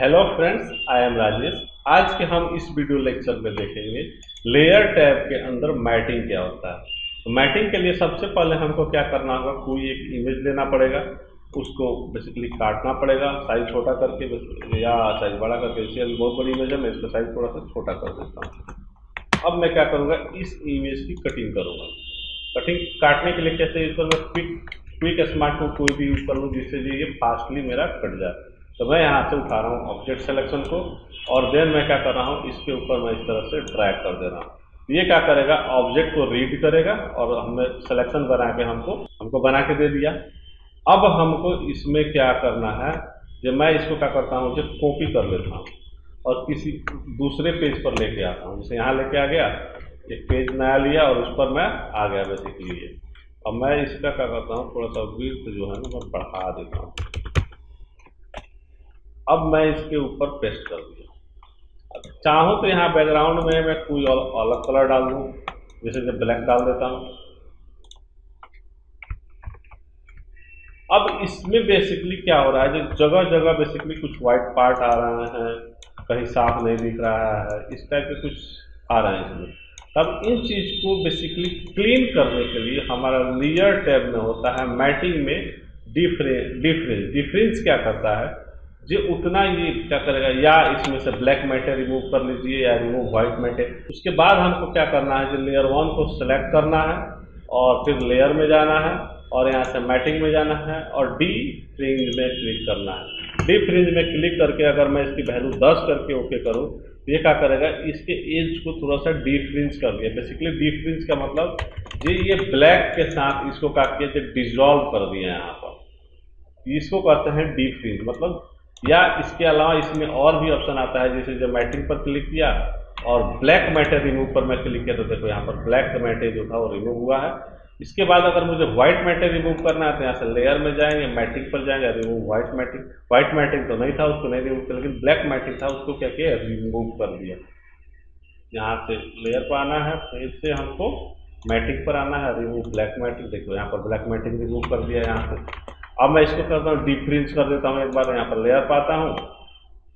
Hello friends I am Rajesh आज के हम इस वीडियो लेक्चर में देखेंगे लेयर टैब के अंदर मैटिंग क्या होता है। तो मैटिंग के लिए सबसे पहले हमको क्या करना होगा? कोई एक इमेज लेना पड़ेगा। उसको बेसिकली काटना पड़ेगा। साइज़ छोटा करके या साइज़ बड़ा करके। अभी बहुत बड़ी इमेज है, मैं इसका साइज़ थोड़ा सा छोटा कर देता हूँ। अब मैं क्या करूँगा? इस इमेज की कटिंग करूँगा। कटिंग काटने के लिए कैसे यूज़ करूँगा क्विक क्विक स्मार्ट कोई भी यूज़ कर लूँ, जिससे ये फास्टली मेरा कट जाए। तो मैं यहाँ से उठा रहा हूँ ऑब्जेक्ट सिलेक्शन को और देन मैं क्या कर रहा हूँ, इसके ऊपर मैं इस तरह से ड्रैग कर दे रहा हूँ। ये क्या करेगा ऑब्जेक्ट को रीड करेगा और हमने सिलेक्शन बना के हमको हमको बना के दे दिया। अब हमको इसमें क्या करना है, जब मैं इसको क्या करता हूँ, जब कॉपी कर लेता हूँ और किसी दूसरे पेज पर लेके आता हूँ। जैसे यहाँ लेके आ गया, एक पेज नया लिया और उस पर मैं आ गया बेसिकली अब मैं इसका क्या करता हूँ, थोड़ा सा विर्थ जो है ना, मैं बढ़ा देता हूँ। अब मैं इसके ऊपर पेस्ट कर दिया। चाहूँ तो यहाँ बैकग्राउंड में मैं कोई अलग कलर डाल दूँ, जैसे कि ब्लैक डाल देता हूँ। अब इसमें बेसिकली क्या हो रहा है, जो जगह जगह बेसिकली कुछ वाइट पार्ट आ रहे हैं, कहीं साफ़ नहीं दिख रहा है, इस टाइप के कुछ आ रहे हैं इसमें। तब इन चीज़ को बेसिकली क्लीन करने के लिए हमारा लेयर टैब में होता है मैटिंग में डिफरेंस डिफरेंस डिफरेंस क्या करता है? जो, उतना ये क्या करेगा? या इसमें से ब्लैक मैटर रिमूव कर लीजिए या रिमूव व्हाइट मैटर उसके बाद हमको क्या करना है? जो लेयर वन को सिलेक्ट करना है और फिर लेयर में जाना है और यहाँ से मैटिंग में जाना है और डी फ्रिंज में क्लिक करना है। डी फ्रिंज में क्लिक करके अगर मैं इसकी वैल्यू दस करके ओके करूँ तो ये क्या करेगा? इसके एज को थोड़ा सा डी फ्रिंज कर दिया। बेसिकली डी फ्रिंज का मतलब ये ये ब्लैक के साथ इसको क्या किया? डिजॉल्व कर दिया यहाँ पर। इसको कहते हैं डी फ्रिंज मतलब या इसके अलावा इसमें और भी ऑप्शन आता है, जैसे जब मैटिंग पर क्लिक किया और ब्लैक मैटर रिमूव पर मैं क्लिक किया तो देखो यहाँ पर ब्लैक मैटर जो था वो रिमूव हुआ है। इसके बाद अगर मुझे व्हाइट मैटर रिमूव करना है तो यहाँ से लेयर में जाएँगे मैटिंग पर जाएँगे remove white matting white matting तो नहीं था, उसको नहीं रिमूव किया, लेकिन ब्लैक मैटिंग था, उसको क्या किया रिमूव कर दिया। यहाँ से लेयर पर आना है, फिर से हमको मैटिंग पर आना है रिमूव ब्लैक मैटिंग देखो यहाँ पर ब्लैक मैटिंग रिमूव कर दिया यहाँ से। अब मैं इसको करता हूँ डिफ्रेंस कर देता हूँ, एक बार यहाँ पर लेयर पाता हूँ।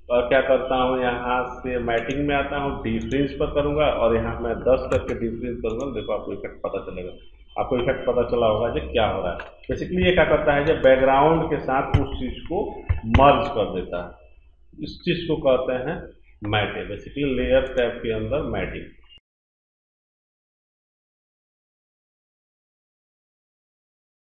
और क्या करता हूँ, यहाँ से मैटिंग में आता हूँ डिफ्रेंस पर करूँगा और यहाँ मैं दस करके डिफ्रेंस करूँगा। देखो, आपको इफ़ेक्ट पता चलेगा। आपको इफ़ेक्ट पता चला होगा जो क्या हो रहा है। बेसिकली ये क्या करता है जब बैकग्राउंड के साथ उस चीज़ को मर्ज कर देता है। इस चीज़ को कहते हैं मैटिंग बेसिकली लेयर टैप के अंदर मैटिंग